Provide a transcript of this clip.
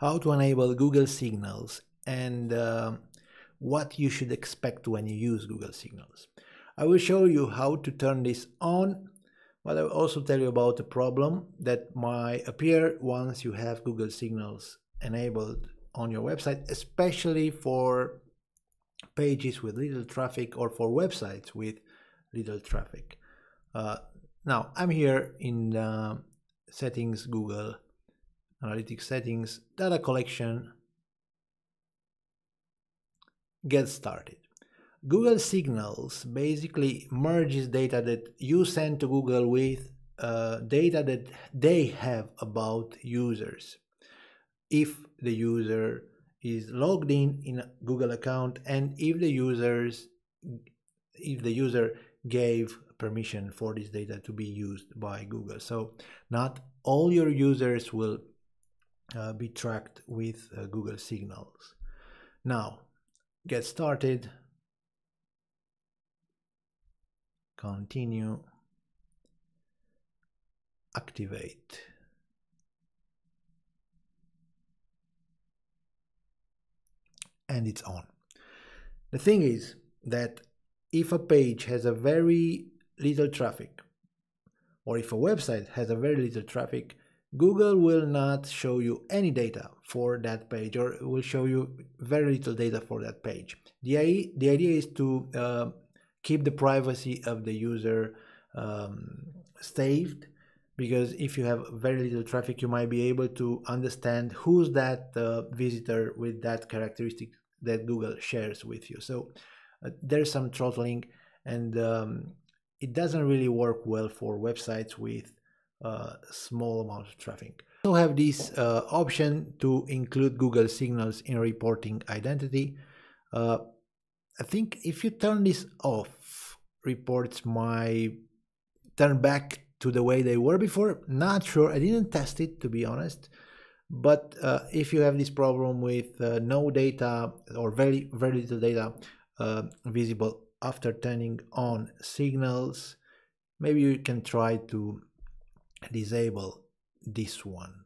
how to enable Google Signals and uh, what you should expect when you use Google Signals. I will show you how to turn this on, but I will also tell you about a problem that might appear once you have Google Signals enabled on your website, especially for pages with little traffic or for websites with little traffic. Uh, now I'm here in uh, settings, Google Analytics settings, data collection, get started. Google Signals basically merges data that you send to Google with uh, data that they have about users. If the user is logged in in a Google account and if the users if the user gave permission for this data to be used by Google. So not all your users will uh, be tracked with uh, Google Signals. Now, get started, continue, activate. And it's on. The thing is that if a page has a very little traffic, or if a website has a very little traffic, Google will not show you any data for that page or will show you very little data for that page. The, the idea is to uh, keep the privacy of the user um, saved because if you have very little traffic you might be able to understand who's that uh, visitor with that characteristic that Google shares with you. So uh, there's some throttling and um, it doesn't really work well for websites with uh, small amount of traffic. Also have this uh, option to include Google Signals in reporting identity. Uh, I think if you turn this off, reports might turn back to the way they were before. Not sure. I didn't test it to be honest. But uh, if you have this problem with uh, no data or very very little data uh, visible after turning on signals, maybe you can try to disable this one